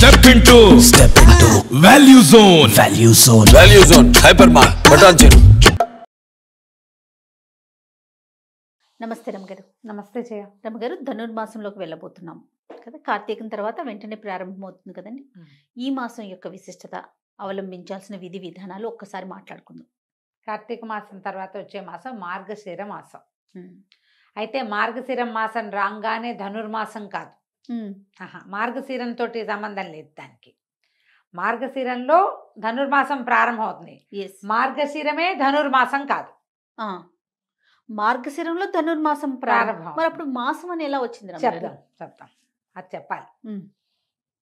Step into step into value zone value zone value zone hyper మార్ బటాన్ చెరు నమస్తే రమగారు. నమస్తే జయ. రమగారు ధనుర్మాసంలోకి వెళ్ళబోతున్నాం. కదా కార్తీకం తర్వాత వెంటనే ప్రారంభమవుతుంది కదండి. ఈ మాసం యొక్క విశిష్టత అవలంబించాల్సిన విధి విధానాలు ఒక్కసారి మాట్లాడుకుందాం. కార్తీక మాసం తర్వాత వచ్చే మాసం మార్గశిర మాసం. అయితే మార్గశిర మాసం రాగానే ధనుర్మాసం కాదు. మార్గశిరంతో సంబంధం లేదు దానికి. మార్గశిరంలో ధనుర్మాసం ప్రారంభమవుతుంది. ఎస్ మార్గశిరమే ధనుర్మాసం కాదు. మార్గశిరంలో ధనుర్మాసం ప్రారంభం ప్రారంభం. మరి అప్పుడు మాసం అని ఎలా వచ్చింది? చెప్దాం చెప్తాం అది చెప్పాలి.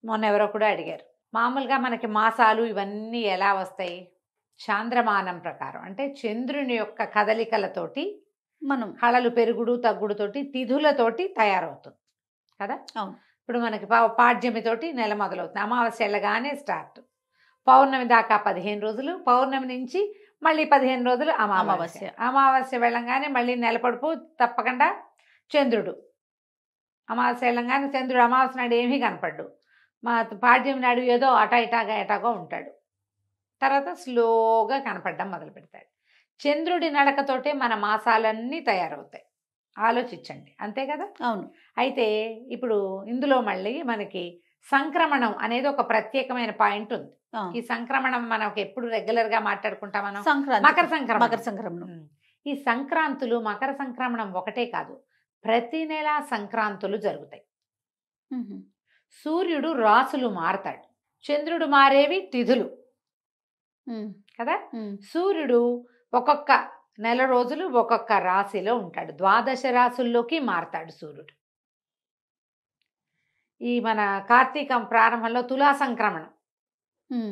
మొన్న ఎవరో కూడా అడిగారు. మామూలుగా మనకి మాసాలు ఇవన్నీ ఎలా వస్తాయి? చాంద్రమానం ప్రకారం. అంటే చంద్రుని యొక్క కదలికలతోటి మనం. కళలు పెరుగుడు తగ్గుడుతోటి తిథులతోటి తయారవుతుంది. కదా? అవును. ఇప్పుడు మనకి పా- పాడ్యమితోటి నెల మొదలవుతుంది. అమావాస్య వెళ్ళగానే స్టార్ట్. పౌర్ణమి దాకా పదిహేను రోజులు. పౌర్ణమి నుంచి మళ్ళీ పదిహేను రోజులు అమావాస్య. అమావాస్య. అమావాస్య వెళ్ళంగానే మళ్ళీ నెలపడుపు తప్పకుండా చంద్రుడు. అమావాస్య వెళ్ళంగానే చంద్రుడు అమావాస్య నాడు ఏమీ కనపడ్డు. మా పాడ్యం నాడు ఏదో అటా ఇటాగా ఎటాగో ఉంటాడు. తర్వాత స్లోగా కనపడడం మొదలు పెడతాడు చంద్రుడి నడకతోటే మన మాసాలన్నీ తయారవుతాయి. ఆలోచించండి. అంతే కదా? అవును. అయితే ఇప్పుడు ఇందులో మళ్ళీ మనకి సంక్రమణం అనేది ఒక ప్రత్యేకమైన పాయింట్ ఉంది. ఈ సంక్రమణం మనకు ఎప్పుడు రెగ్యులర్గా మాట్లాడుకుంటాం మనం మకర సంక్రమణం. మకర సంక్రమణం. ఈ సంక్రాంతులు మకర సంక్రమణం ఒకటే కాదు. ప్రతి నెల సంక్రాంతులు జరుగుతాయి. సూర్యుడు రాసులు మారతాడు. చంద్రుడు మారేవి తిథులు. కదా. సూర్యుడు ఒక్కొక్క నెల రోజులు ఒక్కొక్క రాశిలో ఉంటాడు. ద్వాదశ రాశుల్లోకి మారతాడు సూర్యుడు. ఈ మన కార్తీకం ప్రారంభంలో తులా సంక్రమణం.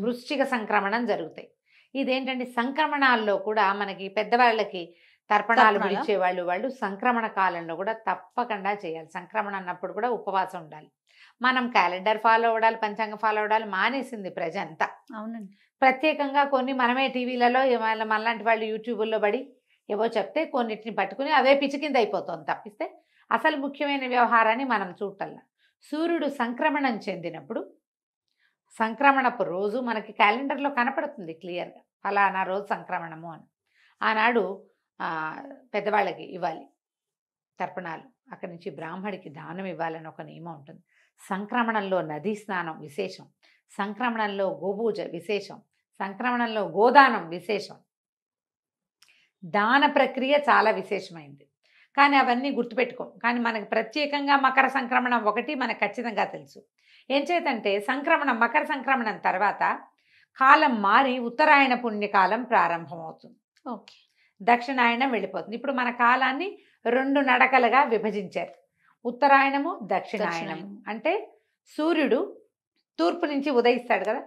వృశ్చిక సంక్రమణం జరుగుతాయి. ఇదేంటంటే సంక్రమణాల్లో కూడా మనకి పెద్దవాళ్ళకి తర్పణాలు తర్పణాలా? పిలిచే వాళ్ళు వాళ్ళు సంక్రమణ కాలంలో కూడా తప్పకుండా చేయాలి. సంక్రమణ అన్నప్పుడు కూడా ఉపవాసం ఉండాలి. మనం క్యాలెండర్ ఫాలో అవ్వడాలి పంచాంగం ఫాలో అవ్వడాలి మానేసింది ప్రజ అంతా అవునండి. ప్రత్యేకంగా కొన్ని మనమే టీవీలలో మనలాంటి వాళ్ళు యూట్యూబుల్లో పడి ఏవో చెప్తే కొన్నిటిని పట్టుకుని అవే పిచ్చికింద అయిపోతుంది తప్పిస్తే అసలు ముఖ్యమైన వ్యవహారాన్ని మనం చూడటల్లా సూర్యుడు సంక్రమణం చెందినప్పుడు సంక్రమణపు రోజు మనకి క్యాలెండర్లో కనపడుతుంది క్లియర్గా. ఫలానా రోజు సంక్రమణము అని. ఆనాడు పెద్దవాళ్ళకి ఇవ్వాలి. తర్పణాలు. అక్కడి నుంచి బ్రాహ్మడికి దానం ఇవ్వాలని ఒక నియమం ఉంటుంది. సంక్రమణంలో నదీ స్నానం విశేషం. సంక్రమణంలో గోపూజ విశేషం. సంక్రమణంలో గోదానం విశేషం. దాన ప్రక్రియ చాలా విశేషమైంది. కానీ అవన్నీ గుర్తుపెట్టుకోం. కానీ మనకి ప్రత్యేకంగా మకర సంక్రమణం ఒకటి మనకు ఖచ్చితంగా తెలుసు. ఏం చేతంటే సంక్రమణం మకర సంక్రమణం తర్వాత కాలం మారి ఉత్తరాయణ పుణ్యకాలం ప్రారంభమవుతుంది. ఓకే. దక్షిణాయనం వెళ్ళిపోతుంది. ఇప్పుడు మన కాలాన్ని రెండు నడకలుగా విభజించారు. ఉత్తరాయణము దక్షిణాయనం దక్షిణాయనం. అంటే సూర్యుడు తూర్పు నుంచి ఉదయిస్తాడు కదా.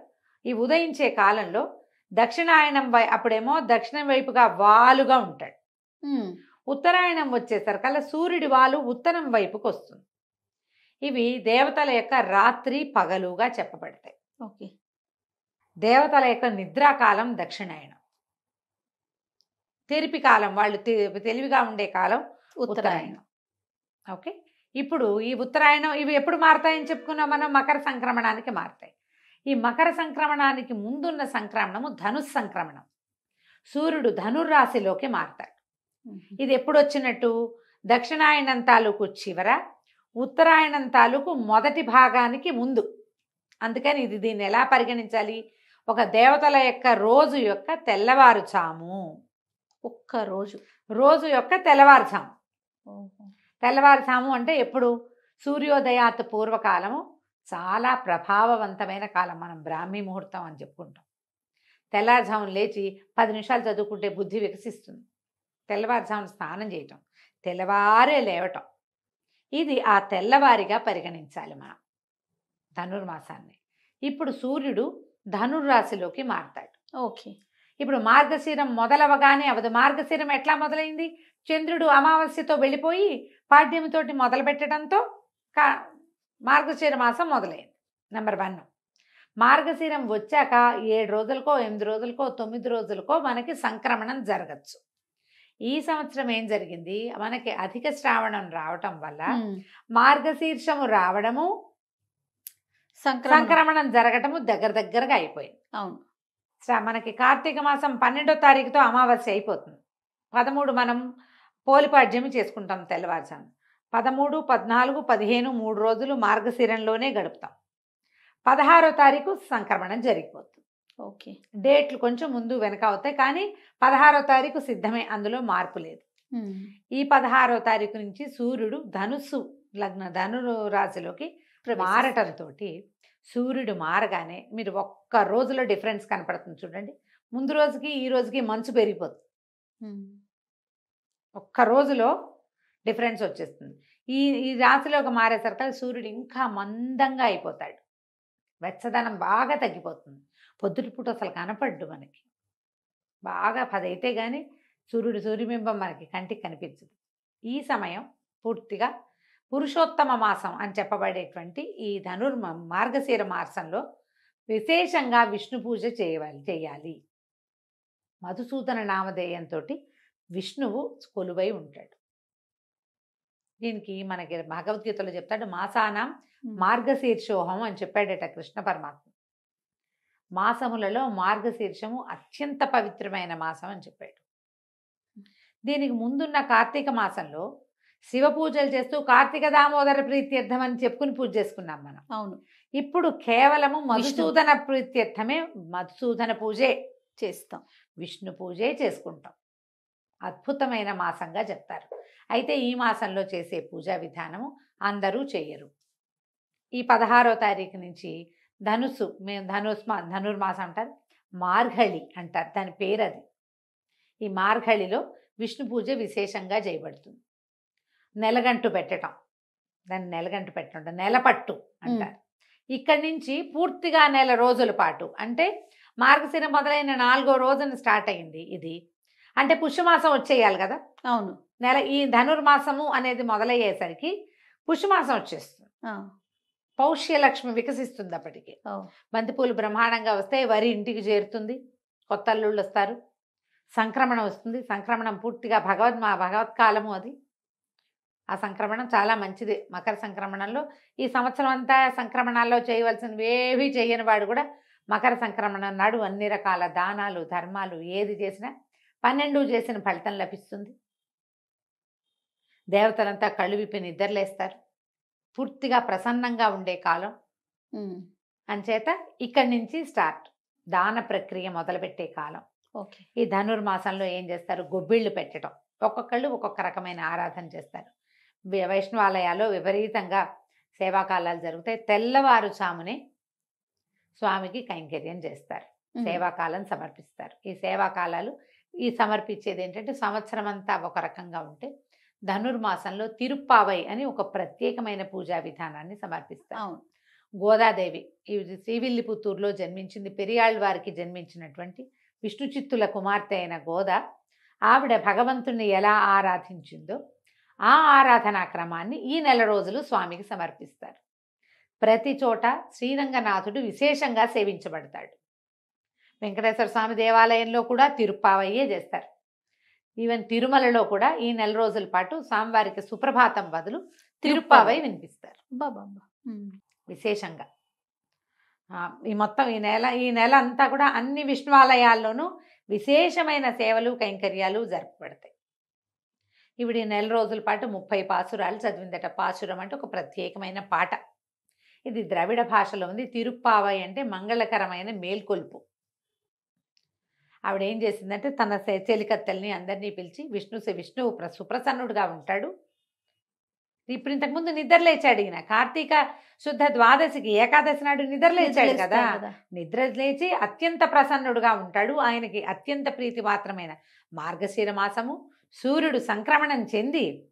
ఈ ఉదయించే కాలంలో దక్షిణాయనం వై అప్పుడేమో దక్షిణం వైపుగా వాలుగా ఉంటాడు. ఉత్తరాయణం వచ్చేసరికల్లా సూర్యుడి వాలు ఉత్తరం వైపుకు వస్తుంది. ఇవి దేవతల యొక్క రాత్రి పగలుగా చెప్పబడతాయి. ఓకే. దేవతల యొక్క నిద్రాకాలం దక్షిణాయనం. తెరిపి కాలం వాళ్ళు తెలివిగా ఉండే కాలం ఉత్తరాయణం. ఓకే. ఇప్పుడు ఈ ఉత్తరాయణం ఇవి ఎప్పుడు మారతాయని చెప్పుకున్నాం మనం? మకర సంక్రమణానికి మారతాయి. ఈ మకర సంక్రమణానికి ముందున్న సంక్రమణము ధనుస్ సంక్రమణం. సూర్యుడు ధనుర్రాశిలోకి మారతాడు. ఇది ఎప్పుడు వచ్చినట్టు? దక్షిణాయనం తాలూకు చివర ఉత్తరాయణం తాలూకు మొదటి భాగానికి ముందు. అందుకని ఇది దీన్ని ఎలా పరిగణించాలి? ఒక దేవతల యొక్క రోజు యొక్క తెల్లవారుచాము ఒక్క రోజు. రోజు యొక్క తెల్లవారుచాము ఓహో. తెల్లవారుజాము అంటే ఎప్పుడు? సూర్యోదయాత్ పూర్వకాలము చాలా ప్రభావవంతమైన కాలం మనం బ్రాహ్మీ ముహూర్తం అని చెప్పుకుంటాం. తెల్లవారుజామున లేచి పది నిమిషాలు చదువుకుంటే బుద్ధి వికసిస్తుంది. తెల్లవారుజామున స్నానం చేయటం తెల్లవారే లేవటం. ఇది ఆ తెల్లవారిగా పరిగణించాలి మనం ధనుర్మాసాన్ని. ఇప్పుడు సూర్యుడు ధనుర్రాశిలోకి మారతాడు. ఓకే. ఇప్పుడు మార్గశిరం మొదలవగానే అవదు మార్గశిరం ఎట్లా మొదలైంది? చంద్రుడు అమావాస్యతో వెళ్ళిపోయి పాడ్యమితోటి మొదలు పెట్టడంతో కా మార్గశిర మాసం మొదలైంది. నెంబర్ వన్ మార్గశిరం వచ్చాక ఏడు రోజులకో ఎనిమిది రోజులకో తొమ్మిది రోజులకో మనకి సంక్రమణం జరగచ్చు. ఈ సంవత్సరం ఏం జరిగింది? మనకి అధిక శ్రావణం రావటం వల్ల. మార్గశీర్షము రావడము సంక్రమణ. జరగటము దగ్గర దగ్గరగా అయిపోయింది. అవును. మనకి కార్తీక మాసం పన్నెండో తారీఖుతో అమావాస్య అయిపోతుంది. పదమూడు మనం పోలిపాడ్యమి చేసుకుంటాం తెల్లవారుజాము పదమూడు పద్నాలుగు పదిహేను మూడు రోజులు మార్గశిరంలోనే గడుపుతాం. పదహారో తారీఖు సంక్రమణం జరిగిపోతుంది. ఓకే. డేట్లు కొంచెం ముందు వెనక అవుతాయి కానీ పదహారో తారీఖు సిద్ధమే అందులో మార్పు లేదు. ఈ పదహారో తారీఖు నుంచి సూర్యుడు ధనుస్సు లగ్న ధను రాశిలోకి మారటంతో సూర్యుడు మారగానే మీరు ఒక్క రోజులో డిఫరెన్స్ కనపడుతుంది చూడండి. ముందు రోజుకి ఈ రోజుకి మంచు పెరిగిపోతుంది. ఒక్క రోజులో డిఫరెన్స్ వచ్చేస్తుంది. ఈ ఈ రాశిలోకి మారేసరికి సూర్యుడు ఇంకా మందంగా అయిపోతాడు. వెచ్చదనం బాగా తగ్గిపోతుంది. పొద్దుటిపూట అసలు కనపడ్డు మనకి. బాగా పదైతే కానీ సూర్యుడు సూర్యబింబం మనకి కంటికి కనిపించదు. ఈ సమయం పూర్తిగా పురుషోత్తమ మాసం అని చెప్పబడేటువంటి ఈ ధనుర్మ మార్గశీర మాసంలో విశేషంగా విష్ణు పూజ చేయవాలి చేయాలి. మధుసూదన నామధేయంతో విష్ణువు కొలువై ఉంటాడు. దీనికి మనకి భగవద్గీతలో చెప్తాడు మాసానాం. మార్గశీర్షోహం అని చెప్పాడట కృష్ణ పరమాత్మ. మాసములలో మార్గశీర్షము అత్యంత పవిత్రమైన మాసం అని చెప్పాడు. దీనికి ముందున్న కార్తీక మాసంలో శివ పూజలు చేస్తూ కార్తీక దామోదర ప్రీత్యర్థం అని చెప్పుకుని పూజ చేసుకున్నాం మనం. అవును. ఇప్పుడు కేవలము మధుసూదన ప్రీత్యర్థమే మధుసూదన పూజే. చేస్తాం. విష్ణు పూజే చేసుకుంటాం. అద్భుతమైన మాసంగా చెప్తారు. అయితే ఈ మాసంలో చేసే పూజా విధానము అందరూ చేయరు. ఈ పదహారో తారీఖు నుంచి ధనుసు మేము ధనుస్మా ధనుర్మాసం అంటారు మార్గళి అంటారు దాని పేరు అది ఈ మార్గళిలో విష్ణు పూజ విశేషంగా చేయబడుతుంది. నెలగంటు పెట్టడం దాన్ని నెలగంటు పెట్టడం నెలపట్టు అంటారు. ఇక్కడి నుంచి పూర్తిగా నెల రోజుల పాటు అంటే మార్గశిర మొదలైన నాలుగో రోజున స్టార్ట్ అయింది ఇది. అంటే పుష్యమాసం వచ్చేయాలి కదా? అవును. నెల ఈ ధనుర్మాసము అనేది మొదలయ్యేసరికి పుష్యమాసం వచ్చేస్తుంది. పౌష్యలక్ష్మి వికసిస్తుంది అప్పటికి. బంతిపూలు బ్రహ్మాండంగా వస్తాయి వరి ఇంటికి చేరుతుంది కొత్త అల్లుళ్ళు వస్తారు సంక్రమణం వస్తుంది. సంక్రమణం పూర్తిగా భగవద్ మా భగవత్కాలము అది. ఆ సంక్రమణం చాలా మంచిది. మకర సంక్రమణంలో ఈ సంవత్సరం అంతా సంక్రమణాల్లో చేయవలసినవి ఏవి చేయని వాడు కూడా మకర సంక్రమణం నాడు అన్ని రకాల దానాలు ధర్మాలు ఏది చేసినా పన్నెండు చేసిన ఫలితం లభిస్తుంది. దేవతలంతా కళ్ళు విప్పి నిద్రలేస్తారు. పూర్తిగా ప్రసన్నంగా ఉండే కాలం. అంచేత ఇక్కడి నుంచి స్టార్ట్. దాన ప్రక్రియ మొదలుపెట్టే కాలం. ఓకే. ఈ ధనుర్మాసంలో ఏం చేస్తారు? గొబ్బిళ్ళు పెట్టడం. ఒక్కొక్కళ్ళు ఒక్కొక్క రకమైన ఆరాధన చేస్తారు. వైష్ణవాలయాల్లో విపరీతంగా సేవాకాలాలు జరుగుతాయి. తెల్లవారుజామునే స్వామికి కైంకర్యం చేస్తారు. సేవాకాలం సమర్పిస్తారు. ఈ సేవాకాలాలు ఈ సమర్పించేది ఏంటంటే సంవత్సరం అంతా ఒక రకంగా ఉంటే ధనుర్మాసంలో తిరుప్పావై అని ఒక ప్రత్యేకమైన పూజా విధానాన్ని సమర్పిస్తారు. అవును. గోదాదేవి ఈ శ్రీవిల్లిపుత్తూరులో జన్మించింది పెరియాళ్ళ వారికి జన్మించినటువంటి విష్ణు చిత్తుల కుమార్తె అయిన గోద ఆవిడ భగవంతుణ్ణి ఎలా ఆరాధించిందో ఆ ఆరాధనా క్రమాన్ని ఈ నెల రోజులు స్వామికి సమర్పిస్తారు. ప్రతి చోట శ్రీరంగనాథుడు విశేషంగా సేవించబడతాడు. వెంకటేశ్వర స్వామి దేవాలయంలో కూడా తిరుప్పావయ్యే చేస్తారు. ఈవెన్ తిరుమలలో కూడా ఈ నెల రోజుల పాటు స్వామివారికి సుప్రభాతం బదులు తిరుప్పావై వినిపిస్తారు. బాబా విశేషంగా. ఈ మొత్తం ఈ నెల ఈ నెల అంతా కూడా అన్ని విష్ణువాలయాల్లోనూ విశేషమైన సేవలు కైంకర్యాలు జరపబడతాయి. ఇవిడ ఈ నెల రోజుల పాటు ముప్పై పాసురాలు చదివిందట. పాసురం అంటే ఒక ప్రత్యేకమైన పాట. ఇది ద్రవిడ భాషలో ఉంది. తిరుప్పావై అంటే మంగళకరమైన మేల్కొల్పు. ఆవిడ ఏం చేసిందంటే తన చెలికత్తెల్ని అందరినీ పిలిచి విష్ణు విష్ణువు ప్ర- సుప్రసన్నుడుగా ఉంటాడు. ఇప్పుడు ఇంతకుముందు నిద్రలేచాడు ఈయన. కార్తీక శుద్ధ ద్వాదశికి ఏకాదశి నాడు నిద్రలేచాడు కదా. నిద్ర లేచి అత్యంత ప్రసన్నుడుగా ఉంటాడు. ఆయనకి అత్యంత ప్రీతి మాత్రమైన మార్గశీర మాసము సూర్యుడు సంక్రమణం చెంది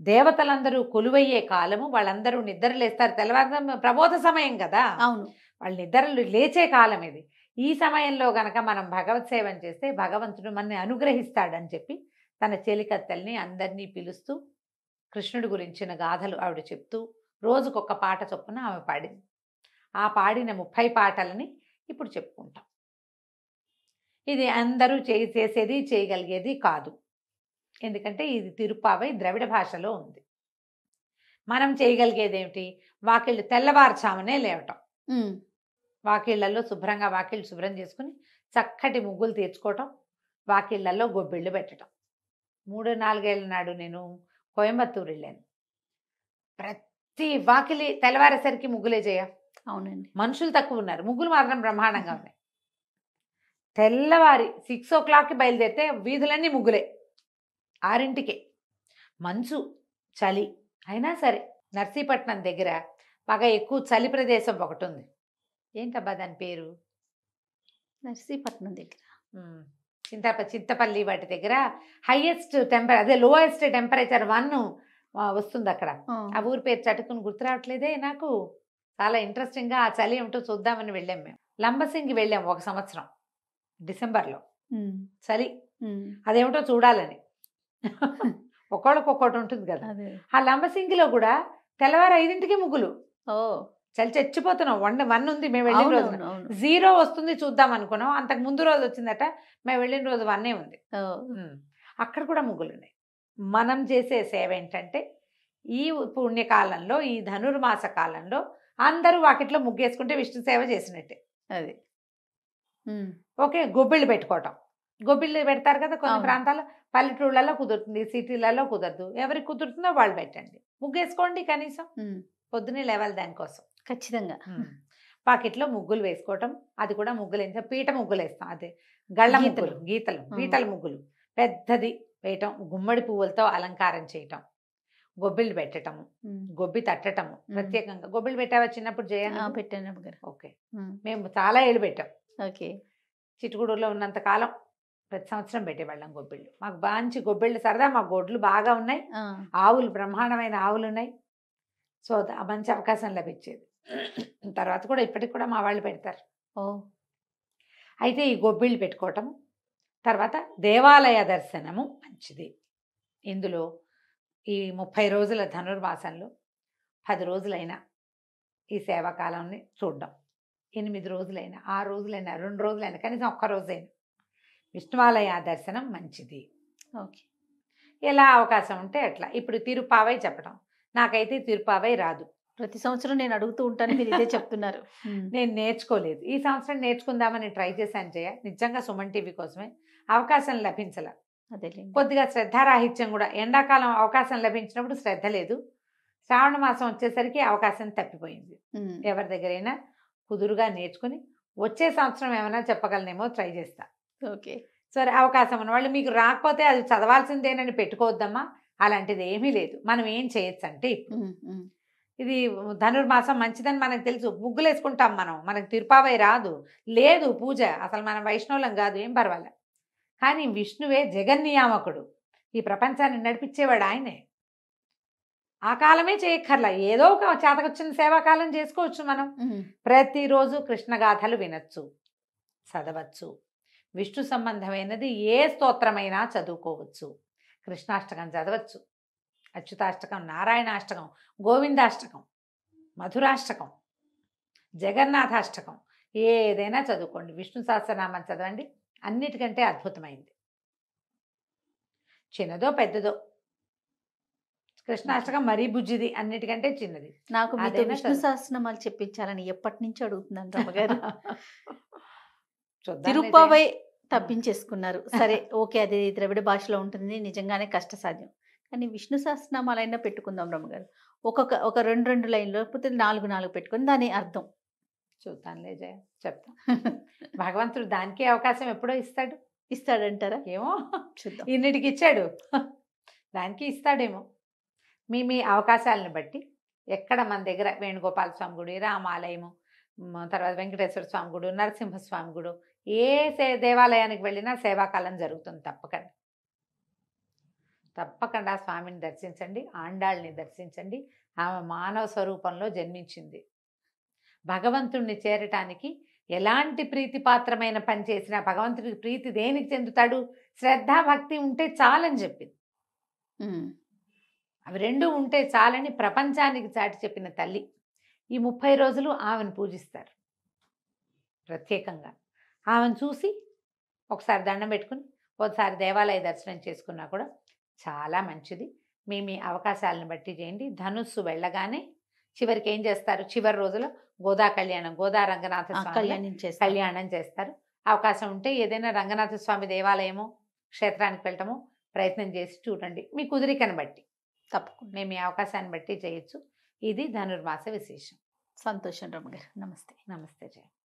దేవతలందరూ కొలువయ్యే కాలము వాళ్ళందరూ నిద్రలేస్తారు తెల్లవారు ప్రబోధ సమయం కదా. అవును. వాళ్ళు నిద్రలు లేచే కాలం ఇది ఈ సమయంలో గనక మనం భగవత్ సేవం చేస్తే భగవంతుడు మనని అనుగ్రహిస్తాడని చెప్పి తన చెలికత్తెల్ని అందరినీ పిలుస్తూ కృష్ణుడి గురించిన గాథలు ఆవిడ చెప్తూ రోజుకొక పాట చొప్పున ఆమె పాడింది ఆ పాడిన ముప్పై పాటలని ఇప్పుడు చెప్పుకుంటాం. ఇది అందరూ చేయి చేసేది చేయగలిగేది కాదు. ఎందుకంటే ఇది తిరుపావై ద్రవిడ భాషలో ఉంది. మనం చేయగలిగేది ఏమిటి వాకిళ్ళు తెల్లవారుచామనే లేవటం. వాకిళ్ళల్లో శుభ్రంగా వాకిళ్ళు శుభ్రం చేసుకుని చక్కటి ముగ్గులు తీర్చుకోవటం వాకిళ్ళల్లో గొబ్బిళ్ళు పెట్టడం మూడు నాలుగేళ్ళ నాడు నేను కోయంబత్తూరు వెళ్ళాను ప్రతి వాకిలి తెల్లవారేసరికి ముగ్గులే చేయ అవునండి. మనుషులు తక్కువ ఉన్నారు. ముగ్గులు మాత్రం బ్రహ్మాండంగా ఉన్నాయి. తెల్లవారి సిక్స్ ఓ క్లాక్కి బయలుదేరితే వీధులన్నీ ముగ్గులే. ఆరింటికే. మంచు చలి అయినా సరే నర్సీపట్నం దగ్గర బాగా ఎక్కువ చలి ప్రదేశం ఒకటి ఉంది ఏంటబ్బా దాని పేరు? నర్సీపట్నం దగ్గర. చింతప చింతపల్లి వాటి దగ్గర. హైయెస్ట్ టెంపర్ అదే లోయెస్ట్ టెంపరేచర్ వన్ వస్తుంది అక్కడ. ఆ, ఊరి పేరు చటుకుని గుర్తు రావట్లేదే నాకు. చాలా ఇంట్రెస్టింగ్గా ఆ చలి ఏమిటో చూద్దామని వెళ్ళాం మేము. లంబసింగి వెళ్ళాం ఒక సంవత్సరం. డిసెంబర్లో. చలి. అదేమిటో చూడాలని. ఒక్కొక్కటి ఉంటుంది కదా. ఆ లంబసింగిలో కూడా తెల్లవారు ఐదింటికి ముగ్గులు. ఓ. చలి చచ్చిపోతున్నాం. వన్ వన్ ఉంది మేము వెళ్ళిన అవును. జీరో వస్తుంది చూద్దాం అనుకున్నాం. అంతకు ముందు రోజు వచ్చిందట మేము వెళ్ళిన రోజు వన్నే ఉంది. అక్కడ కూడా ముగ్గులు ఉన్నాయి మనం చేసే సేవ ఏంటంటే ఈ పుణ్యకాలంలో ఈ ధనుర్మాస కాలంలో అందరూ వాకిట్లో ముగ్గేసుకుంటే విష్ణు సేవ చేసినట్టే. అది. ఓకే గొబ్బిళ్ళు పెట్టుకోవటం. గొబ్బిళ్ళు పెడతారు కదా కొన్ని. ప్రాంతాల్లో పల్లెటూళ్ళలో కుదురుతుంది సిటీలలో కుదరదు. ఎవరికి కుదురుతుందో వాళ్ళు పెట్టండి. ముగ్గేసుకోండి కనీసం. ఉమ్, పొద్దునే లేవాలి దానికోసం. ఖచ్చితంగా. పాకెట్లో ముగ్గులు వేసుకోవటం అది కూడా ముగ్గులు వేస్తాం పీట ముగ్గులు వేస్తాం అదే. గళ్ళ గీతలు. ముగ్గులు గీతలు. పీటల ముగ్గులు. పెద్దది వేయటం గుమ్మడి పువ్వులతో అలంకారం చేయటం గొబ్బిళ్ళు పెట్టటము గొబ్బి తట్టటము ప్రత్యేకంగా. గొబ్బిళ్ళు పెట్టావా చిన్నప్పుడు చేయాలి పెట్టాను ఓకే. మేము చాలా ఏళ్ళు పెట్టాం. ఓకే. చిట్టుగూడూరులో ఉన్నంత కాలం ప్రతి సంవత్సరం పెట్టేవాళ్ళం గొబ్బిళ్ళు. మాకు మంచి గొబ్బిళ్ళు సరదా మా గొడ్లు బాగా ఉన్నాయి. ఆవులు బ్రహ్మాండమైన ఆవులు ఉన్నాయి. సో మంచి అవకాశం లభించేది తర్వాత కూడా ఇప్పటికి కూడా మా వాళ్ళు పెడతారు. ఓ. అయితే ఈ గొబ్బిళ్ళు పెట్టుకోవటం తర్వాత దేవాలయ దర్శనము మంచిది. ఇందులో ఈ ముప్పై రోజుల ధనుర్మాసంలో పది రోజులైనా ఈ సేవాకాలాన్ని చూడడం. ఎనిమిది రోజులైనా ఆరు రోజులైనా రెండు రోజులైనా కనీసం ఒక్క రోజైనా. విష్ణువాలయ దర్శనం మంచిది. ఓకే. ఎలా అవకాశం ఉంటే అట్లా. ఇప్పుడు తిరుపావై చెప్పడం నాకైతే తిరుపావై రాదు. ప్రతి సంవత్సరం నేను అడుగుతూ ఉంటాను మీరు ఇదే చెప్తున్నారు. నేను నేర్చుకోలేదు. ఈ సంవత్సరం నేర్చుకుందామని ట్రై చేశాను జయ. నిజంగా సుమన్ టీవీ కోసమే. అవకాశం లభించల. అదేలేండి. కొద్దిగా శ్రద్ధారాహిత్యం కూడా. ఎండాకాలం అవకాశం లభించినప్పుడు శ్రద్ధ లేదు. శ్రావణ మాసం వచ్చేసరికి అవకాశం తప్పిపోయింది. ఎవరి దగ్గరైనా కుదురుగా నేర్చుకుని వచ్చే సంవత్సరం ఏమైనా చెప్పగలనేమో ట్రై చేస్తా. ఓకే. సరే అవకాశం ఉన్న వాళ్ళు మీకు రాకపోతే అది చదవాల్సిందేనని పెట్టుకోవద్దమ్మా. అలాంటిది ఏమీ లేదు. మనం ఏం చేయొచ్చు అంటే ఇది ధనుర్మాసం మంచిదని మనకు తెలుసు. ముగ్గులు వేసుకుంటాం మనం. మనకు తిరుపావై రాదు. లేదు పూజ. అసలు మనం వైష్ణవులం కాదు. ఏం పర్వాలే. కానీ విష్ణువే జగన్నియామకుడు. ఈ ప్రపంచాన్ని నడిపించేవాడు ఆయనే. ఆ కాలమే చేయక్కర్లా. ఏదో ఒక చేతకొచ్చిన సేవాకాలం చేసుకోవచ్చు మనం. ప్రతిరోజు కృష్ణగాథలు వినొచ్చు. చదవచ్చు. విష్ణు సంబంధమైనది ఏ స్తోత్రమైనా చదువుకోవచ్చు. కృష్ణాష్టకం చదవచ్చు. అచ్యుతాష్టకం నారాయణాష్టకం గోవిందాష్టకం మధురాష్టకం జగన్నాథాష్టకం ఏదైనా చదువుకోండి. విష్ణు సహస్రనామం చదవండి. అన్నిటికంటే అద్భుతమైంది. చిన్నదో పెద్దదో. కృష్ణాష్టకం మరీ బుజ్జిది అన్నిటికంటే చిన్నది. నాకు విష్ణు. సహస్రనామాలు చెప్పించాలని ఎప్పటి నుంచి అడుగుతున్నాను రమ్మగారు. తప్పించేసుకున్నారు. సరే ఓకే అది ద్రవిడ భాషలో ఉంటుంది నిజంగానే కష్టసాధ్యం. కానీ విష్ణు సహస్రనామాలైనా పెట్టుకుందాం రమ్మగారు ఒక్కొక్క ఒక రెండు రెండు లైన్లు లేకపోతే నాలుగు నాలుగు పెట్టుకొని దాని అర్థం. చూద్దాంలే జయ చెప్తాం. భగవంతుడు దానికే అవకాశం ఎప్పుడో ఇస్తాడు. ఇస్తాడంటారా? ఏమో. చూద్దాం. ఇన్నిటికి ఇచ్చాడు? దానికి ఇస్తాడేమో. మీ మీ అవకాశాలను బట్టి ఎక్కడ మన దగ్గర వేణుగోపాల స్వామి గుడి రామాలయము తర్వాత వెంకటేశ్వర స్వామి గుడి నరసింహస్వామి గుడి ఏ సే దేవాలయానికి వెళ్ళినా సేవాకాలం జరుగుతుంది తప్పకుండా. తప్పకుండా స్వామిని దర్శించండి ఆండాళ్ళని దర్శించండి. ఆమె మానవ స్వరూపంలో జన్మించింది. భగవంతుణ్ణి చేరటానికి ఎలాంటి ప్రీతిపాత్రమైన పని చేసినా భగవంతుడికి ప్రీతి దేనికి చెందుతాడు? శ్రద్ధ భక్తి ఉంటే చాలని చెప్పింది. అవి రెండు ఉంటే చాలని ప్రపంచానికి చాటి చెప్పిన తల్లి ఈ ముప్పై రోజులు ఆమెను పూజిస్తారు. ప్రత్యేకంగా. ఆమెను చూసి ఒకసారి దండం పెట్టుకుని ఒకసారి దేవాలయ దర్శనం చేసుకున్నా కూడా చాలా మంచిది. మీ మీ అవకాశాలను బట్టి చేయండి. ధనుస్సు వెళ్ళగానే చివరికి ఏం చేస్తారు? చివరి రోజులో గోదా కళ్యాణం గోదా రంగనాథ కళ్యాణం చేస్తారు. కళ్యాణం చేస్తారు. అవకాశం ఉంటే ఏదైనా రంగనాథ స్వామి దేవాలయమో క్షేత్రానికి వెళ్ళటమో ప్రయత్నం చేసి చూడండి. మీ కుదిరికను బట్టి. తప్పకుండా. మేము మీ అవకాశాన్ని బట్టి చేయొచ్చు. ఇది ధనుర్మాస విశేషం. సంతోషం రమగారు నమస్తే. నమస్తే జయ